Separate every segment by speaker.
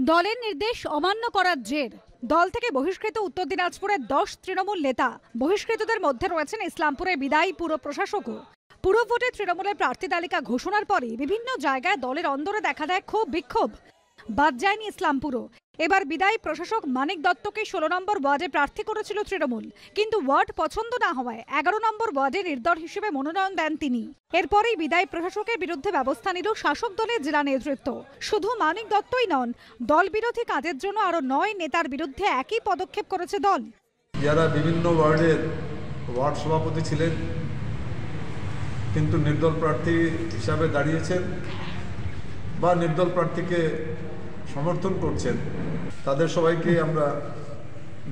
Speaker 1: দলের নির্দেশ অমান্য করার জের। দল থেকে বহিষ্কৃত উত্তর দিনাজপুরের দশ তৃণমূল নেতা। বহিষ্কৃতদের মধ্যে রয়েছেন ইসলামপুরের বিদায়ী পুর প্রশাসকও। পুরো ভোটে তৃণমূলের প্রার্থী তালিকা ঘোষণার পরে বিভিন্ন জায়গায় দলের অন্দরে দেখা দেয় ক্ষোভ বিক্ষোভ বাদ যায়নি ইসলামপুরও। এবার বিদায়ী প্রশাসক মানিক দত্তকে ষোলো নম্বর ওয়ার্ডে প্রার্থী করেছিল তৃণমূল। কিন্তু ওয়ার্ড পছন্দ না হওয়ায় এগারো নম্বর ওয়ার্ডে নির্দল হিসেবে মনোনয়ন দেন তিনি। এরপরেই বিদায়ী প্রশাসকের বিরুদ্ধে ব্যবস্থা নিল শাসক দলের জেলা নেতৃত্ব। শুধু মানিক দত্তই নন দল বিরোধী কাজের জন্য আরও নয় নেতার বিরুদ্ধে একই পদক্ষেপ করেছে দল।
Speaker 2: যারা বিভিন্ন ওয়ার্ডের ওয়ার্ড সভাপতি ছিলেন, কিন্তু নির্দল প্রার্থী হিসাবে দাঁড়িয়েছেন বা নির্দল প্রার্থীকে সমর্থন করছেন। তাদের সবাইকে আমরা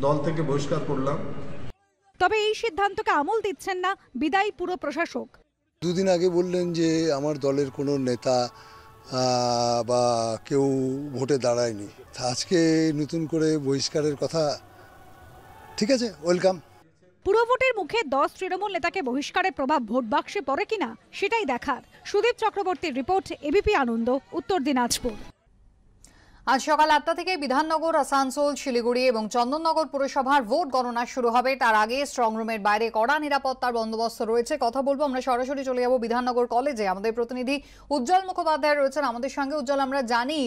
Speaker 2: দল থেকে বহিষ্কার করলাম।
Speaker 1: তবে এই সিদ্ধান্তকে আমল দিচ্ছেন না বিদায়ী পুরো প্রশাসক।
Speaker 3: দুদিন আগে বললেন যে আমার দলের কোনো নেতা বা কেউ ভোটে দাঁড়ায়নি। আজকে নতুন করে বহিষ্কারের কথা। ঠিক আছে ওয়েলকাম।
Speaker 1: পুরভোটের মুখে দশ তৃণমূল নেতাকে বহিষ্কারের প্রভাব ভোট বাক্সে পড়ে কিনা সেটাই দেখার। সুদীপ চক্রবর্তীর রিপোর্ট এবিপি আনন্দ উত্তর দিনাজপুর।
Speaker 4: আজ সকাল আটটা থেকে বিধাননগর, আসানসোল, শিলিগুড়ি এবং চন্দননগর পুরসভার ভোট গণনা শুরু হবে। তার আগে স্ট্রং রুমের বাইরে কড়া নিরাপত্তার বন্দোবস্ত রয়েছে। কথা বলব, আমরা সরাসরি চলে যাব বিধাননগর কলেজে আমাদের প্রতিনিধি উজ্জ্বল মুখোপাধ্যায় রয়েছেন। আমাদের সঙ্গে উজ্জ্বল, আমরা জানি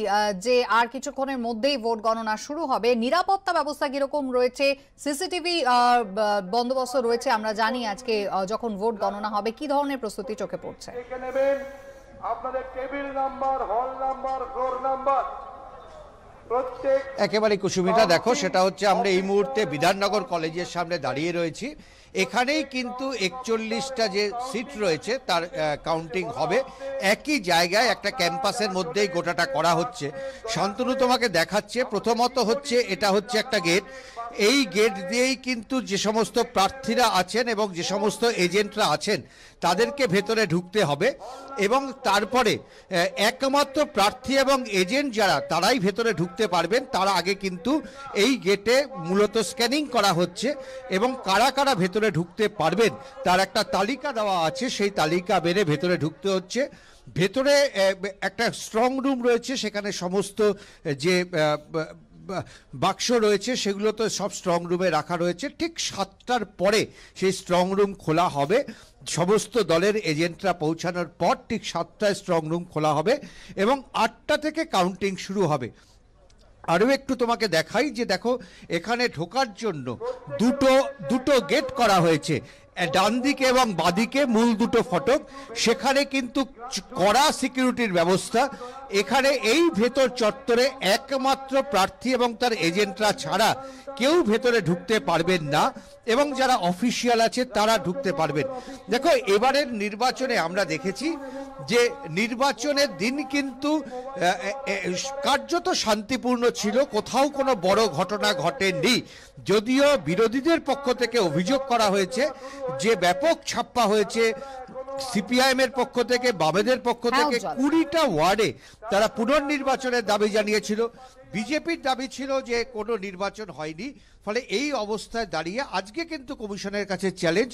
Speaker 4: যে আর কিছুক্ষণের মধ্যেই ভোট গণনা শুরু হবে। নিরাপত্তা ব্যবস্থা কীরকম রয়েছে? সিসিটিভি বন্দোবস্ত রয়েছে। আমরা জানি আজকে যখন ভোট গণনা হবে, কি ধরনের প্রস্তুতি চোখে পড়ছে?
Speaker 5: আপনাদের table number, hall number, floor number.
Speaker 6: একেবারে কুসুমিটা দেখো, সেটা হচ্ছে আমরা এই মুহূর্তে বিধাননগর কলেজের সামনে দাঁড়িয়ে রয়েছি। এখানেই কিন্তু একচল্লিশটা যে সিট রয়েছে, তার কাউন্টিং হবে। একই জায়গায় একটা ক্যাম্পাসের মধ্যেই গোটাটা করা হচ্ছে। শান্তনু তোমাকে দেখাচ্ছে। প্রথমত হচ্ছে, এটা হচ্ছে একটা গেট এই গেট দিয়েই কিন্তু যে সমস্ত প্রার্থীরা আছেন এবং যে সমস্ত এজেন্টরা আছেন, তাদেরকে ভেতরে ঢুকতে হবে এবং তারপরে একমাত্র প্রার্থী এবং এজেন্ট যারা, তারাই ভেতরে ঢুকতে পারবেন, তার আগে কিন্তু এই গেটে মূলত স্ক্যানিং করা হচ্ছে এবং কারা কারা ভেতরে ঢুকতে পারবেন, তার একটা তালিকা দেওয়া আছে, সেই তালিকা বেড়ে ভেতরে ঢুকতে হচ্ছে। ভেতরে একটা স্ট্রং রুম রয়েছে, সেখানে সমস্ত যে বাক্স রয়েছে, সেগুলো তো সব স্ট্রং রুমে রাখা রয়েছে। ঠিক সাতটার পরে সেই স্ট্রং রুম খোলা হবে। সমস্ত দলের এজেন্টরা পৌঁছানোর পর ঠিক সাতটায় স্ট্রং রুম খোলা হবে এবং আটটা থেকে কাউন্টিং শুরু হবে। আরও একটু তোমাকে দেখাই যে দেখো এখানে ঢোকার জন্য দুটো দুটো গেট করা হয়েছে। ডান দিকে এবং বাদিকে মূল দুটো ফটক, সেখানে কিন্তু কড়া সিকিউরিটির ব্যবস্থা। এখানে এই ভেতর চত্বরে একমাত্র প্রার্থী এবং তার এজেন্টরা ছাড়া কেউ ভেতরে ঢুকতে পারবেন না এবং যারা অফিসিয়াল আছে তারা ঢুকতে পারবেন। দেখো, এবারের নির্বাচনে আমরা দেখেছি যে নির্বাচনের দিন কিন্তু কার্যত শান্তিপূর্ণ ছিল, কোথাও কোনো বড় ঘটনা ঘটেনি। যদিও বিরোধীদের পক্ষ থেকে অভিযোগ করা হয়েছে যে ব্যাপক ছাপ্পা হয়েছে সিপিআইএম এর পক্ষ থেকে বামেদের পক্ষ
Speaker 4: হ্যাঁ,
Speaker 6: থেকে কুড়িটা ওয়ার্ডে তারা পুনর্নির্বাচনের দাবি জানিয়েছিল। বিজেপির দাবি ছিল যে কোনো নির্বাচন হয়নি ফলে এই অবস্থায় দাঁড়িয়ে আজকে কিন্তু কমিশনের কাছে চ্যালেঞ্জ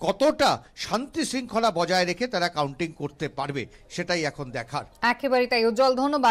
Speaker 6: কতটা শান্তি শৃঙ্খলা বজায় রেখে তারা কাউন্টিং করতে পারবে সেটাই এখন দেখার।
Speaker 4: একেবারেই তাই। উজ্জ্বল ধন্যবাদ।